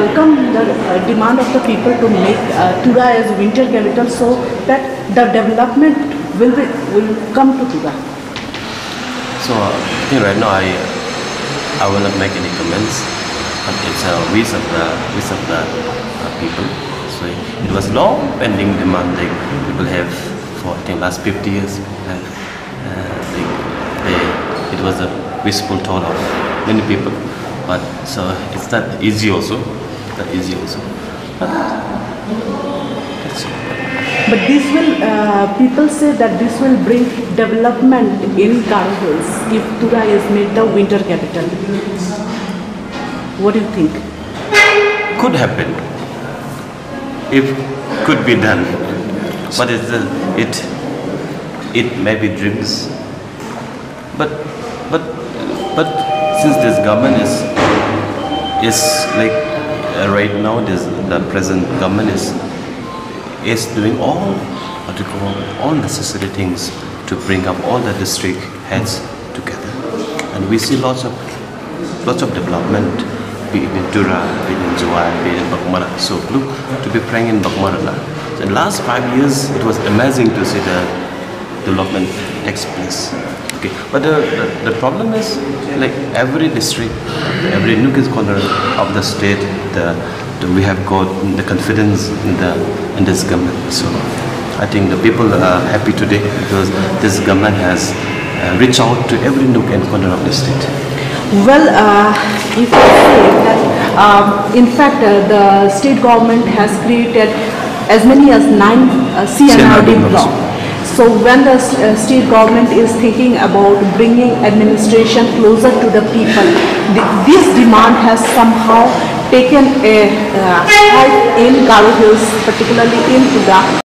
welcome the uh, demand of the people to make uh, Tura as winter capital so that the development will be will come to Tura. So uh, I think right now I I will not make any comments, but it's a wish of the wish of the uh, people. So it was long pending demand like people have for I think last 50 years. Have, uh, like they, it was a wishful thought of many people, but so it's not easy also, easy also. But that's it. But this will uh, people say that this will bring development in Garo Hills if Tura is made the winter capital. What do you think? could happen if could be done but it's uh, it it may be dreams but but but since this government is is like Uh, right now this the present government is is doing all what to call all necessary things to bring up all the district heads together and we see lots of lots of development be it in Tura, be it in Jowai, be it in Baghmara. So look, to be praying in Baghmara now. So in the last five years, it was amazing to see the development takes place. Okay, but the, the, the problem is like every district, every nook corner of the state, the, the, we have got the confidence in the in this government. So I think the people are happy today because this government has uh, reached out to every nook and corner of the state. Well, uh, if I say that, um, in fact, uh, the state government has created as many as nine uh, CNRD blocks. So when the uh, state government is thinking about bringing administration closer to the people, th- this demand has somehow taken a uh, in Garo Hills, particularly in Tura.